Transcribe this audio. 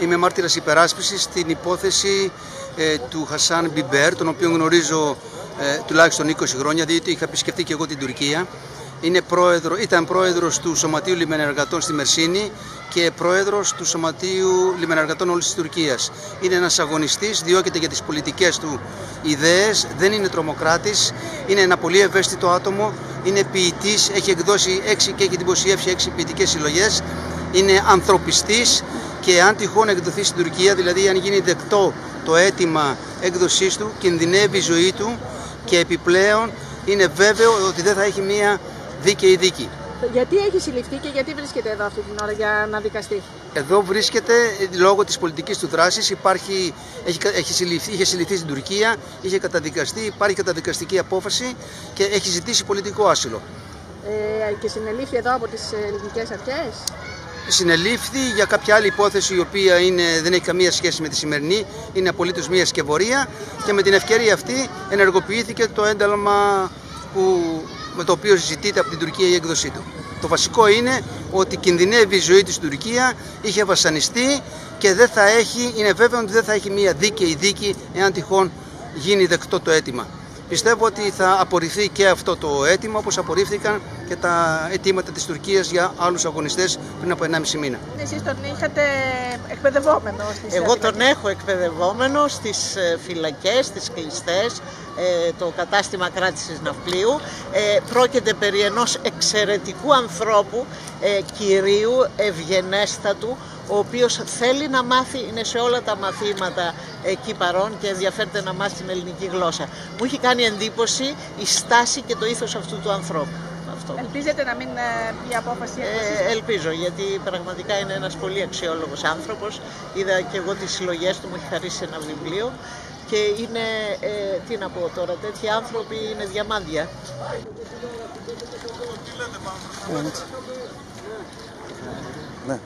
Είμαι μάρτυρας υπεράσπισης στην υπόθεση ε, του Χασάν Μπιμπέρ, τον οποίο γνωρίζω ε, τουλάχιστον 20 χρόνια, διότι είχα επισκεφτεί και εγώ την Τουρκία. Είναι πρόεδρο, ήταν πρόεδρος του Σωματείου Λιμενεργατών στη Μερσίνη και πρόεδρος του Σωματείου Λιμενεργατών όλης της Τουρκίας. Είναι ένας αγωνιστής, διώκεται για τις πολιτικές του ιδέες, δεν είναι τρομοκράτης, είναι ένα πολύ ευαίσθητο άτομο, είναι ποιητής, έχει εκδώσει έξι και έχει δημοσιεύσει έξι ποιητικές συλλογές, είναι ανθρωπιστής και αν τυχόν εκδοθεί στην Τουρκία, δηλαδή αν γίνει δεκτό το αίτημα έκδοσής του, κινδυνεύει η ζωή του και επιπλέον είναι βέβαιο ότι δεν θα έχει μία δίκαιη δίκη. Γιατί έχει συλληφθεί και γιατί βρίσκεται εδώ αυτή την ώρα για να δικαστεί; Εδώ βρίσκεται λόγω της πολιτικής του δράσης, υπάρχει, έχει, έχει συλληφθεί, είχε συλληφθεί στην Τουρκία, είχε καταδικαστεί, υπάρχει καταδικαστική απόφαση και έχει ζητήσει πολιτικό άσυλο. Ε, και συνελήφθη εδώ από τις ελληνικές αρχές; Συνελήφθη για κάποια άλλη υπόθεση η οποία είναι, δεν έχει καμία σχέση με τη σημερινή, είναι απολύτως μία σκευωρία και με την ευκαιρία αυτή ενεργοποιήθηκε το ένταλμα που, με το οποίο συζητείται από την Τουρκία η έκδοσή του. Το βασικό είναι ότι κινδυνεύει η ζωή της στην Τουρκία, είχε βασανιστεί και δεν θα έχει, είναι βέβαιο ότι δεν θα έχει μία δίκαιη δίκη εάν τυχόν γίνει δεκτό το αίτημα. Πιστεύω ότι θα απορριφθεί και αυτό το αίτημα όπως απορρίφθηκαν και τα αιτήματα της Τουρκίας για άλλους αγωνιστές πριν από 1,5 μήνα. Εσείς τον είχατε εκπαιδευόμενο στις Εγώ τον έχω εκπαιδευόμενο στις ε, φυλακές, στις κλειστές, ε, το κατάστημα κράτησης ναυπλίου. Ε, πρόκειται περί ενός εξαιρετικού ανθρώπου, κυρίου, ευγενέστατου, ο οποίος θέλει να μάθει, είναι σε όλα τα μαθήματα εκεί παρόν και ενδιαφέρεται να μάθει την ελληνική γλώσσα. Μου έχει κάνει εντύπωση η στάση και το ήθος αυτού του ανθρώπου. Αυτό. Ελπίζετε να μην η απόφαση ε, Ελπίζω, γιατί πραγματικά είναι ένας πολύ αξιόλογος άνθρωπος. Είδα και εγώ τις συλλογές του, μου έχει χαρίσει ένα βιβλίο και είναι, ε, τι να πω τώρα, τέτοιοι άνθρωποι είναι διαμάντια. Ναι.